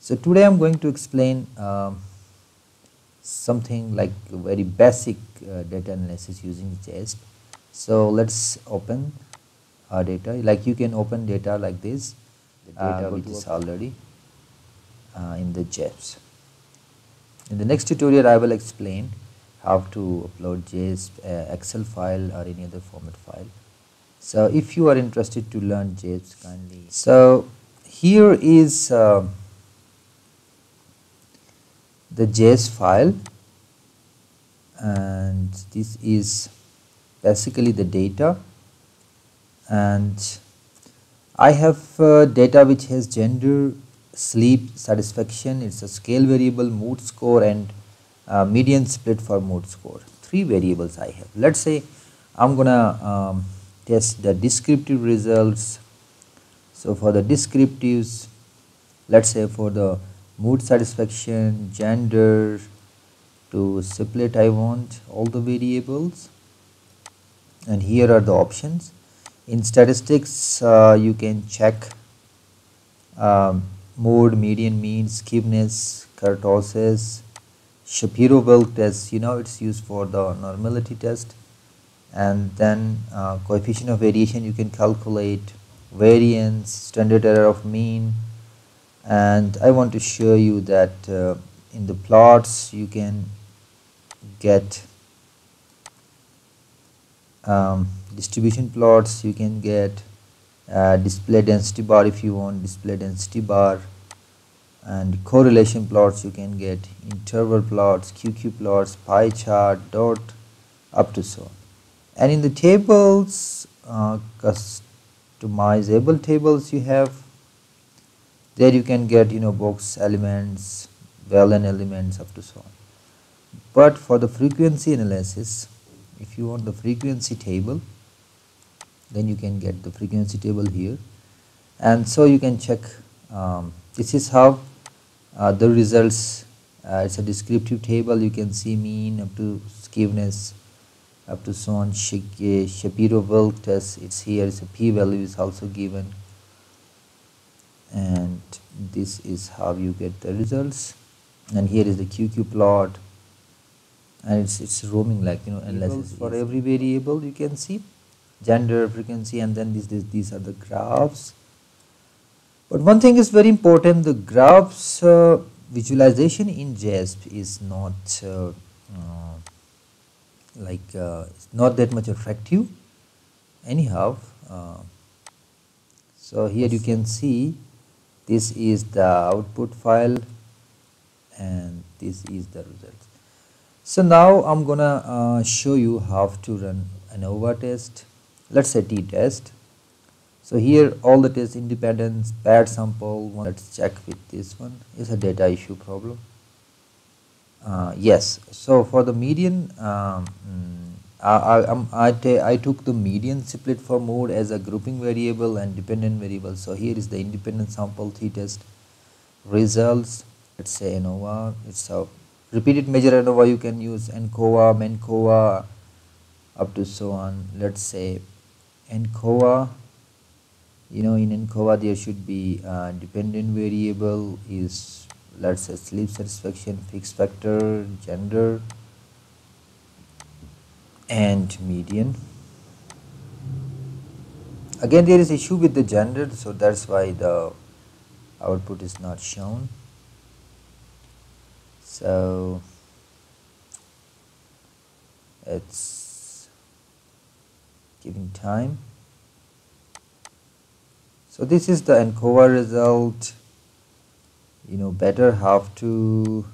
so. So today I'm going to explain um, something like very basic uh, data analysis using JASP. So let's open our data like you can open data like this the data uh, which is already uh, in the JASP. In the next tutorial I will explain how to upload JASP, uh, Excel file or any other format file. So if you are interested to learn JASP kindly. So here is uh, the JS file and this is basically the data and I have uh, data which has gender, sleep, satisfaction, it's a scale variable, mood score and uh, median split for mood score. Three variables I have. Let's say I'm gonna um, test the descriptive results. So for the descriptives, let's say for the mood satisfaction, gender, to split I want all the variables. And here are the options. In statistics uh, you can check um, mode, median, mean, skewness, kurtosis, Shapiro-Wilk test, you know it's used for the normality test. And then uh, coefficient of variation you can calculate, variance, standard error of mean, and I want to show you that uh, in the plots you can get um, distribution plots. You can get uh, display density bar if you want display density bar. And correlation plots you can get interval plots QQ plots pie chart dot up to so on. And in the tables uh, customizable tables you have. There you can get you know box elements Valen elements up to so on. But for the frequency analysis if you want the frequency table then you can get the frequency table here. And so you can check um, this is how uh, the results uh, it's a descriptive table. You can see mean up to skewness up to so on Shapiro-Wilk test it's here it's a p-value is also given. And this is how you get the results. And here is the QQ plot. And it's it's roaming like you know analysis for every variable you can see. Gender frequency and then these these, these are the graphs. But one thing is very important the graphs uh, visualization in JASP is not uh, uh, like uh, not that much attractive anyhow uh, so here you can see this is the output file and this is the results. So now I'm gonna uh, show you how to run ANOVA test. Let's say t-test so here all the tests independence paired sample let's check with this one. Is a data issue problem uh, yes so for the median um, I, I, I, I took the median split for mode as a grouping variable and dependent variable. So here is the independent sample t-test results. Let's say ANOVA. It's a repeated measure ANOVA. You can use ANCOVA, MANCOVA, up to so on. Let's say ANCOVA. You know, in ANCOVA there should be a dependent variable is let's say sleep satisfaction, fixed factor, gender and median. Again there is issue with the gender so that's why the output is not shown. So it's giving time. So this is the ANCOVA result you know better have to